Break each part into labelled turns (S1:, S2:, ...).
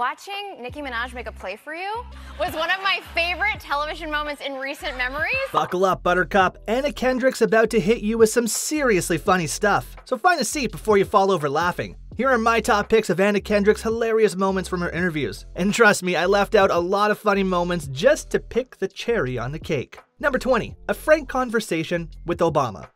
S1: Watching Nicki Minaj make a play for you was one of my favorite television moments in recent memories.
S2: Buckle up, Buttercup. Anna Kendrick's about to hit you with some seriously funny stuff. So find a seat before you fall over laughing. Here are my top picks of Anna Kendrick's hilarious moments from her interviews. And trust me, I left out a lot of funny moments just to pick the cherry on the cake. Number 20, a frank conversation with Obama.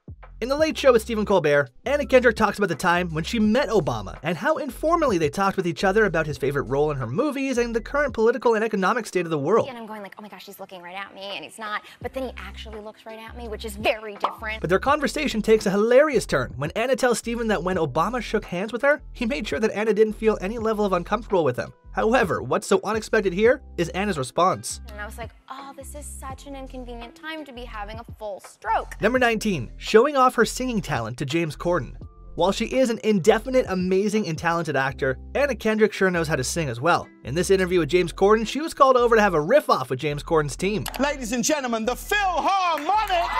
S2: In the Late Show with Stephen Colbert, Anna Kendrick talks about the time when she met Obama and how informally they talked with each other about his favorite role in her movies and the current political and economic state of the world.
S1: And I'm going like, oh my gosh, he's looking right at me, and he's not. But then he actually looks right at me, which is very different.
S2: But their conversation takes a hilarious turn when Anna tells Stephen that when Obama shook hands with her, he made sure that Anna didn't feel any level of uncomfortable with him. However, what's so unexpected here is Anna's response.
S1: And I was like, oh, this is such an inconvenient time to be having a full stroke.
S2: Number 19, showing off her singing talent to James Corden. While she is an indefinite, amazing, and talented actor, Anna Kendrick sure knows how to sing as well. In this interview with James Corden, she was called over to have a riff off with James Corden's team.
S3: Ladies and gentlemen, the Philharmonic!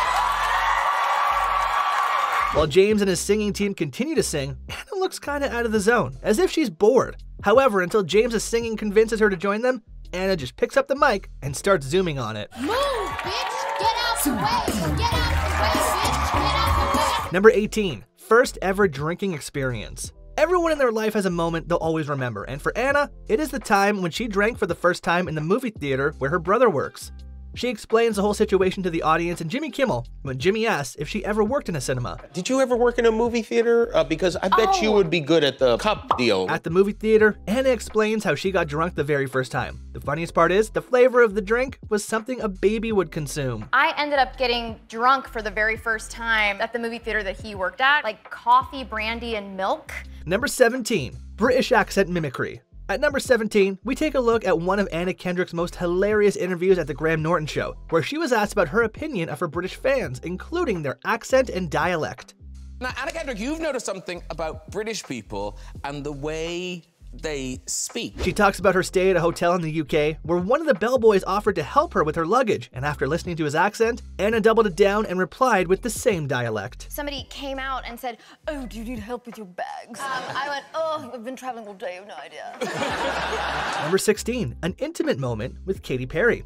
S2: While James and his singing team continue to sing, Anna looks kinda out of the zone, as if she's bored. However, until James's singing convinces her to join them, Anna just picks up the mic and starts zooming on it.
S4: Move, bitch! Get out the way! Get out the way, bitch! Get out the way!
S2: Number 18, first ever drinking experience. Everyone in their life has a moment they'll always remember, and for Anna, it is the time when she drank for the first time in the movie theater where her brother works. She explains the whole situation to the audience and Jimmy Kimmel when Jimmy asks if she ever worked in a cinema.
S5: Did you ever work in a movie theater? Uh, because I bet you would be good at the cup deal.
S2: At the movie theater, Anna explains how she got drunk the very first time. The funniest part is, the flavor of the drink was something a baby would consume.
S1: I ended up getting drunk for the very first time at the movie theater that he worked at, like coffee, brandy, and milk.
S2: Number 17, British accent mimicry. At number 17, we take a look at one of Anna Kendrick's most hilarious interviews at the Graham Norton Show, where she was asked about her opinion of her British fans, including their accent and dialect.
S6: Now, Anna Kendrick, you've noticed something about British people and the way they speak.
S2: She talks about her stay at a hotel in the UK where one of the bellboys offered to help her with her luggage, and after listening to his accent, Anna doubled it down and replied with the same dialect.
S1: Somebody came out and said, Oh, do you need help with your bags? Um, I went, Oh, I've been traveling all day, I have no idea.
S2: Number 16, an intimate moment with Katy Perry.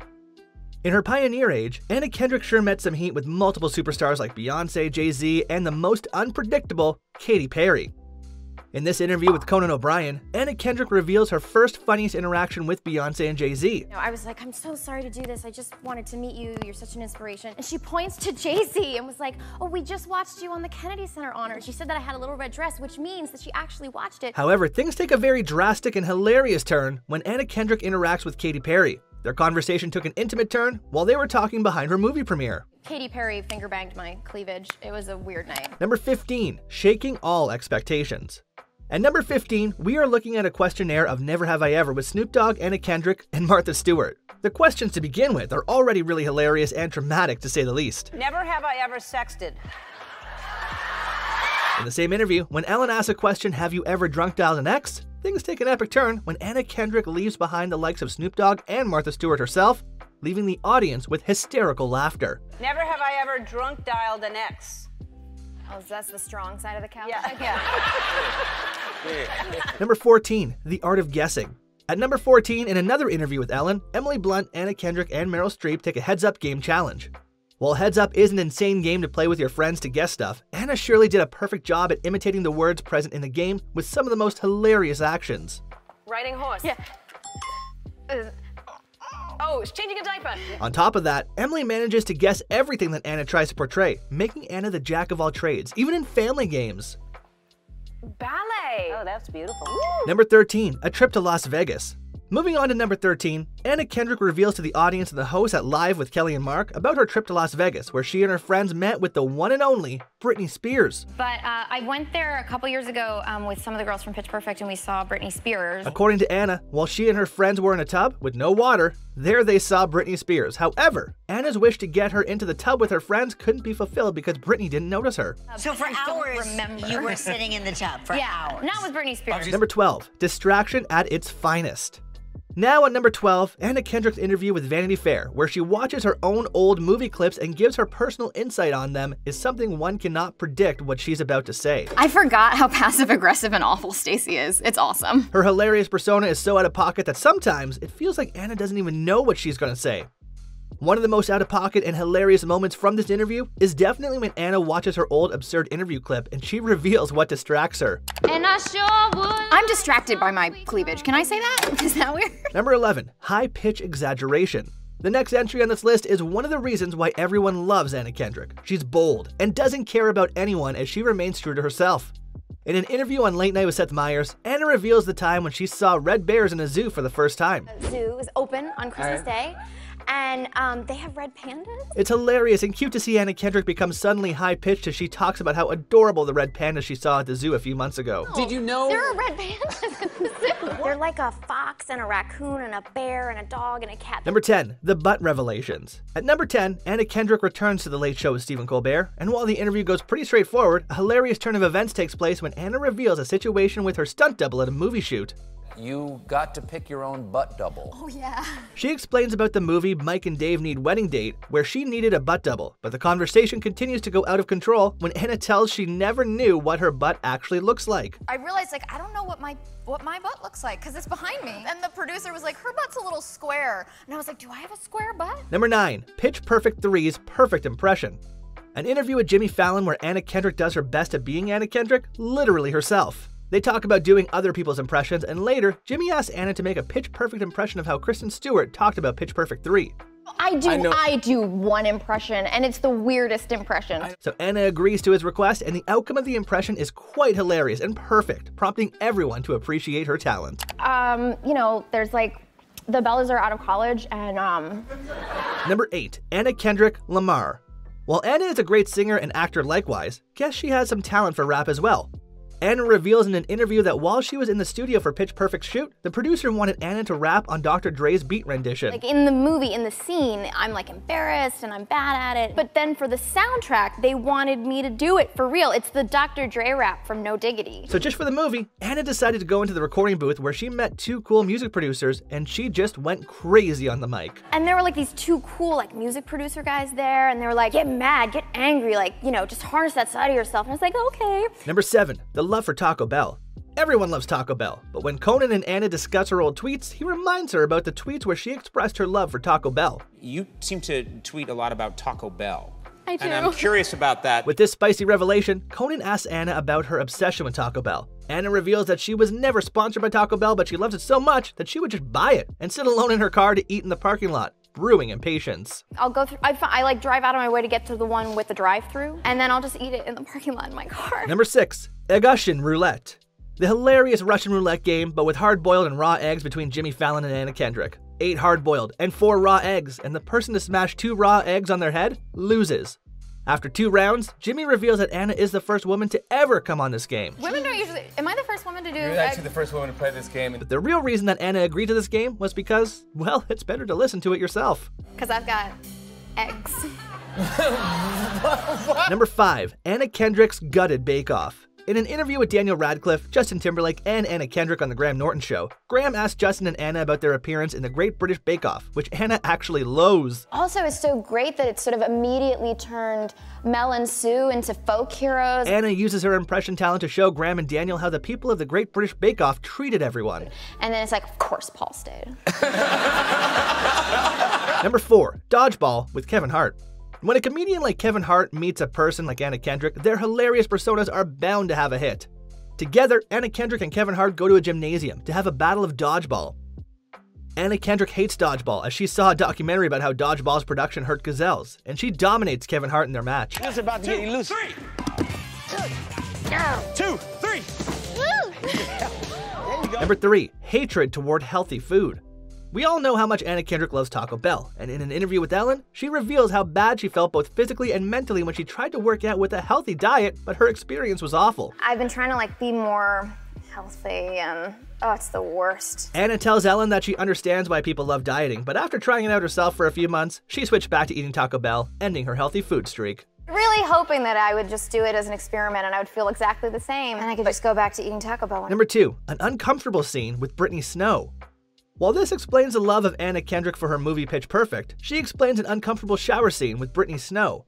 S2: In her pioneer age, Anna Kendrick sure met some heat with multiple superstars like Beyonce, Jay Z, and the most unpredictable, Katy Perry. In this interview with Conan O'Brien, Anna Kendrick reveals her first funniest interaction with Beyonce and Jay Z.
S1: You know, I was like, I'm so sorry to do this. I just wanted to meet you. You're such an inspiration. And she points to Jay Z and was like, Oh, we just watched you on the Kennedy Center honor. She said that I had a little red dress, which means that she actually watched it.
S2: However, things take a very drastic and hilarious turn when Anna Kendrick interacts with Katy Perry. Their conversation took an intimate turn while they were talking behind her movie premiere.
S1: Katy Perry finger banged my cleavage. It was a weird night.
S2: Number 15, shaking all expectations. At number 15, we are looking at a questionnaire of Never Have I Ever with Snoop Dogg, Anna Kendrick, and Martha Stewart. The questions to begin with are already really hilarious and dramatic to say the least.
S7: Never have I ever sexted.
S2: In the same interview, when Ellen asks a question, Have you ever drunk dialed an ex? Things take an epic turn when Anna Kendrick leaves behind the likes of Snoop Dogg and Martha Stewart herself, leaving the audience with hysterical laughter.
S7: Never have I ever drunk dialed an ex.
S1: Oh, so that's the strong side of the couch?
S7: Yeah.
S2: Number 14, The Art of Guessing. At number 14, in another interview with Ellen, Emily Blunt, Anna Kendrick, and Meryl Streep take a heads up game challenge. While Heads Up is an insane game to play with your friends to guess stuff, Anna surely did a perfect job at imitating the words present in the game with some of the most hilarious actions.
S7: Riding horse.
S1: Yeah.
S7: Uh, Oh, it's changing a diaper.
S2: On top of that, Emily manages to guess everything that Anna tries to portray, making Anna the jack of all trades, even in family games.
S7: Ballet. Oh, that's beautiful.
S2: Number 13, A Trip to Las Vegas. Moving on to number 13, Anna Kendrick reveals to the audience and the host at Live with Kelly and Mark about her trip to Las Vegas, where she and her friends met with the one and only Britney Spears.
S1: But uh, I went there a couple years ago um, with some of the girls from Pitch Perfect and we saw Britney Spears.
S2: According to Anna, while she and her friends were in a tub with no water, there they saw Britney Spears. However, Anna's wish to get her into the tub with her friends couldn't be fulfilled because Britney didn't notice her.
S8: So for
S1: I
S8: hours, you were sitting in the tub for
S1: yeah,
S8: hours.
S1: not with Britney Spears.
S2: Number 12, Distraction at its finest. Now at number 12, Anna Kendrick's interview with Vanity Fair, where she watches her own old movie clips and gives her personal insight on them, is something one cannot predict what she's about to say.
S8: I forgot how passive aggressive and awful Stacey is. It's awesome.
S2: Her hilarious persona is so out of pocket that sometimes it feels like Anna doesn't even know what she's gonna say. One of the most out of pocket and hilarious moments from this interview is definitely when Anna watches her old absurd interview clip and she reveals what distracts her.
S1: And I sure would.
S8: I'm distracted by my cleavage. Can I say that? Is that weird?
S2: Number 11, high pitch exaggeration. The next entry on this list is one of the reasons why everyone loves Anna Kendrick. She's bold and doesn't care about anyone as she remains true to herself. In an interview on Late Night with Seth Meyers, Anna reveals the time when she saw red bears in a zoo for the first time.
S1: The Zoo is open on Christmas Day, and um, they have red pandas.
S2: It's hilarious and cute to see Anna Kendrick become suddenly high pitched as she talks about how adorable the red pandas she saw at the zoo a few months ago.
S3: Did you know?
S1: There are red pandas in the zoo. They're like a fox and a raccoon and a bear and a dog and a cat.
S2: Number 10, the butt revelations. At number 10, Anna Kendrick returns to The Late Show with Stephen Colbert, and while the interview goes pretty straightforward, a hilarious turn of events takes place when Anna reveals a situation with her stunt double at a movie shoot.
S9: You got to pick your own butt double.
S8: Oh, yeah.
S2: She explains about the movie Mike and Dave Need Wedding Date, where she needed a butt double, but the conversation continues to go out of control when Anna tells she never knew what her butt actually looks like.
S10: I realized like I don't know what my what my butt looks like because it's behind me. And the producer was like, her butt's a little square. And I was like, do I have a square butt?
S2: Number 9, Pitch Perfect 3's perfect impression. An interview with Jimmy Fallon where Anna Kendrick does her best at being Anna Kendrick, literally herself. They talk about doing other people's impressions, and later, Jimmy asks Anna to make a pitch perfect impression of how Kristen Stewart talked about Pitch Perfect 3.
S1: I do.
S5: I
S1: I, do one impression, and it's the weirdest impression.
S2: So Anna agrees to his request, and the outcome of the impression is quite hilarious and perfect, prompting everyone to appreciate her talent.
S1: um, you know, there's like the Bellas are out of college, and um,
S2: Number 8, Anna Kendrick Lamar. While Anna is a great singer and actor likewise, guess she has some talent for rap as well. Anna reveals in an interview that while she was in the studio for Pitch Perfect shoot, the producer wanted Anna to rap on Dr. Dre's beat rendition.
S1: like in the movie, in the scene, I'm like embarrassed and I'm bad at it. But then for the soundtrack, they wanted me to do it for real. It's the Dr. Dre rap from No Diggity.
S2: So just for the movie, Anna decided to go into the recording booth where she met two cool music producers and she just went crazy on the mic.
S1: And there were like these two cool like music producer guys there, and they were like, get mad, get angry, like, you know, just harness that side of yourself. And I was like, okay.
S2: Number 7, the love for Taco Bell. Everyone loves Taco Bell, but when Conan and Anna discuss her old tweets, he reminds her about the tweets where she expressed her love for Taco Bell.
S11: You seem to tweet a lot about Taco Bell.
S1: I do.
S11: And I'm curious about that.
S2: With this spicy revelation, Conan asks Anna about her obsession with Taco Bell. Anna reveals that she was never sponsored by Taco Bell, but she loves it so much that she would just buy it and sit alone in her car to eat in the parking lot, brewing impatience.
S1: I'll go through, I, I like drive out of my way to get to the one with the drive through, and then I'll just eat it in the parking lot in my car.
S2: Number 6, Egg Russian Roulette. The hilarious Russian roulette game, but with hard boiled and raw eggs between Jimmy Fallon and Anna Kendrick. Eight hard boiled and four raw eggs, and the person to smash two raw eggs on their head loses. After two rounds, Jimmy reveals that Anna is the first woman to ever come on this game.
S10: Women don't usually. Am I the first woman to do?
S9: You're
S10: egg-
S9: actually the first woman to play this game.
S2: But the real reason that Anna agreed to this game was because, well, it's better to listen to it yourself.
S10: Because I've got eggs.
S2: Number 5, Anna Kendrick's Gutted Bake Off. In an interview with Daniel Radcliffe, Justin Timberlake, and Anna Kendrick on The Graham Norton Show, Graham asked Justin and Anna about their appearance in the Great British Bake Off, which Anna actually loathes.
S1: Also, it's so great that it sort of immediately turned Mel and Sue into folk heroes.
S2: Anna uses her impression talent to show Graham and Daniel how the people of the Great British Bake Off treated everyone.
S1: And then it's like, of course, Paul stayed.
S2: Number 4, Dodgeball with Kevin Hart. When a comedian like Kevin Hart meets a person like Anna Kendrick, their hilarious personas are bound to have a hit. Together, Anna Kendrick and Kevin Hart go to a gymnasium to have a battle of dodgeball. Anna Kendrick hates dodgeball as she saw a documentary about how dodgeball's production hurt gazelles, and she dominates Kevin Hart in their match.
S3: Just about to get you loose. Three. Two, three.
S2: Number 3, hatred toward healthy food. We all know how much Anna Kendrick loves Taco Bell, and in an interview with Ellen, she reveals how bad she felt both physically and mentally when she tried to work out with a healthy diet, but her experience was awful.
S1: I've been trying to like be more healthy, and oh, it's the worst.
S2: Anna tells Ellen that she understands why people love dieting, but after trying it out herself for a few months, she switched back to eating Taco Bell, ending her healthy food streak.
S1: Really hoping that I would just do it as an experiment and I would feel exactly the same, and I could just go back to eating Taco Bell.
S2: Number 2, an uncomfortable scene with Brittany Snow. While this explains the love of Anna Kendrick for her movie Pitch Perfect, she explains an uncomfortable shower scene with Brittany Snow.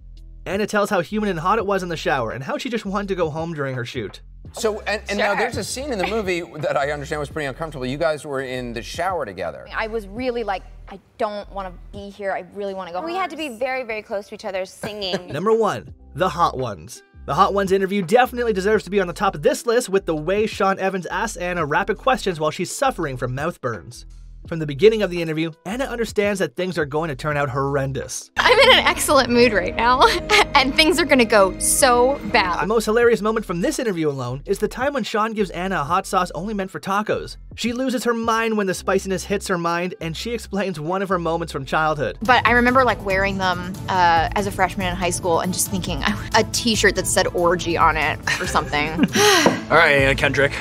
S2: Anna tells how humid and hot it was in the shower and how she just wanted to go home during her shoot.
S9: So, and, and now there's a scene in the movie that I understand was pretty uncomfortable. You guys were in the shower together.
S12: I was really like, I don't want to be here. I really want to go home.
S10: We
S12: home.
S10: had to be very, very close to each other singing.
S2: Number 1. The Hot Ones. The Hot Ones interview definitely deserves to be on the top of this list with the way Sean Evans asks Anna rapid questions while she's suffering from mouth burns. From the beginning of the interview, Anna understands that things are going to turn out horrendous.
S1: I'm in an excellent mood right now, and things are gonna go so bad.
S2: The most hilarious moment from this interview alone is the time when Sean gives Anna a hot sauce only meant for tacos. She loses her mind when the spiciness hits her mind, and she explains one of her moments from childhood.
S1: But I remember like wearing them uh, as a freshman in high school and just thinking a T-shirt that said "orgy" on it or something.
S13: All right, Anna Kendrick.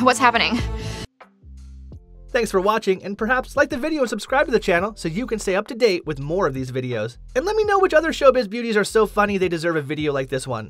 S1: What's happening?
S2: Thanks for watching, and perhaps like the video and subscribe to the channel so you can stay up to date with more of these videos. And let me know which other showbiz beauties are so funny they deserve a video like this one.